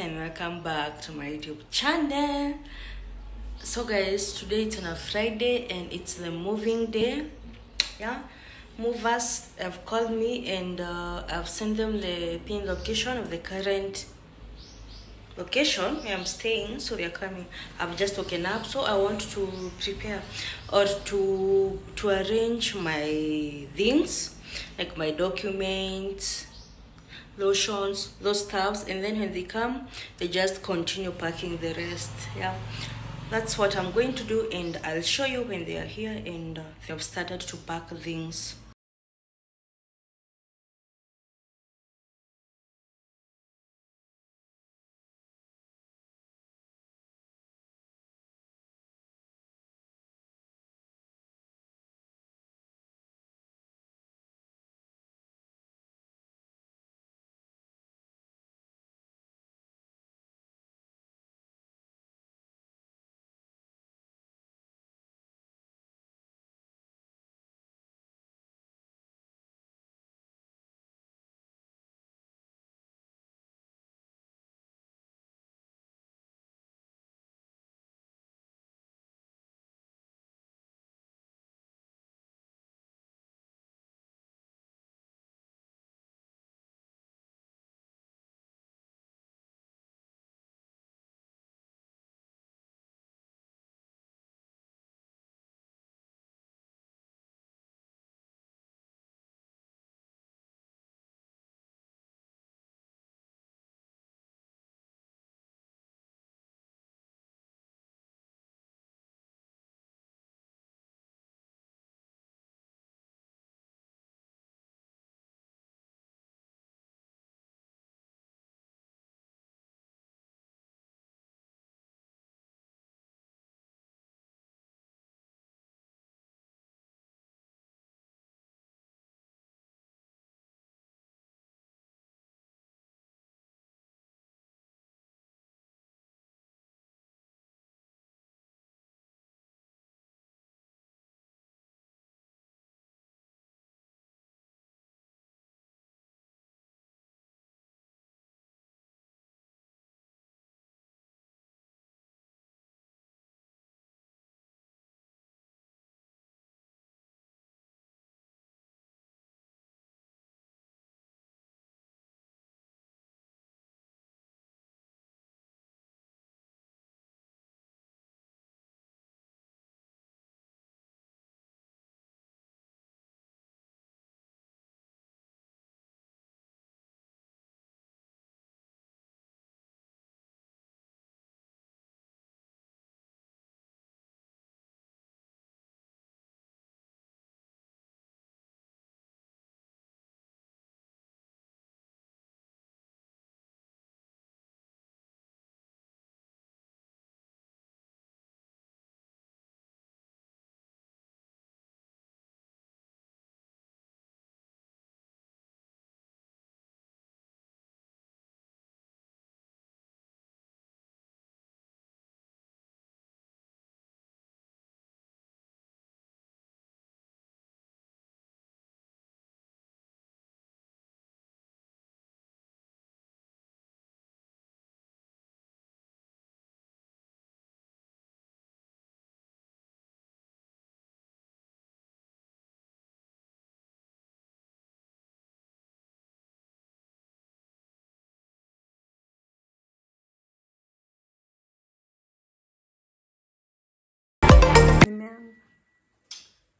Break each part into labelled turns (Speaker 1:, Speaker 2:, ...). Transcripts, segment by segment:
Speaker 1: welcome back to my youtube channel. So guys today it's on a friday and it's the moving day. Yeah movers have called me and uh, i've sent them the pin location of the current location where i'm staying. So they're coming. I've just woken up so i want to prepare or to to arrange my things like my documents lotions those stuffs and then when they come they just continue packing the rest yeah. That's what i'm going to do and i'll show you when they are here and uh, they've started to pack things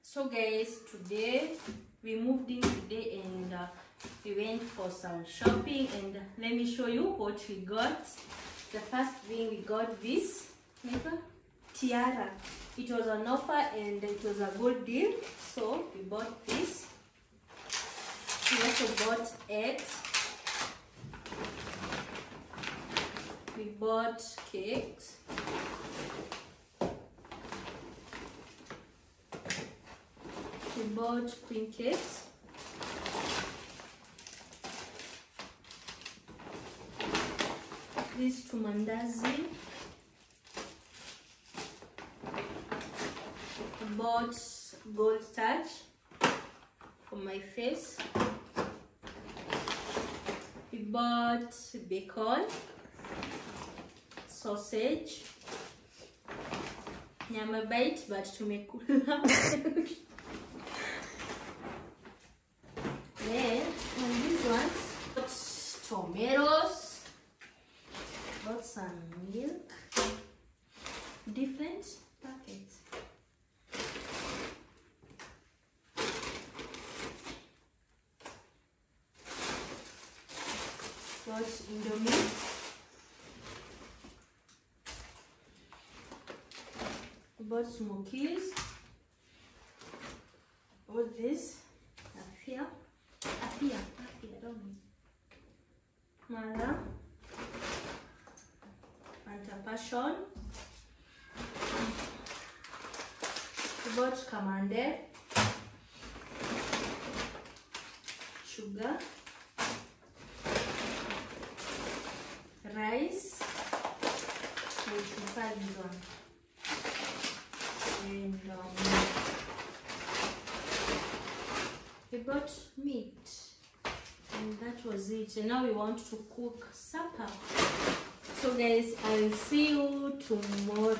Speaker 1: so guys today we moved in today and uh, we went for some shopping and let me show you what we got. The first thing we got this Mega tiara. It was an offer and it was a good deal. So we bought this. We also bought eggs. We bought cakes queen cakes this to mandazi. Bought gold touch for my face. We bought bacon.
Speaker 2: Sausage. Nyama bite but tumekula then on these ones got tomatoes got some milk different packets. Got indomie. Bought smokies. Bought this. Afia afia Iya, pasti dong. Mara. macam passion. watch kamande. Sugar. Rice. We'll try. And now we want to cook supper. So guys i'll see you tomorrow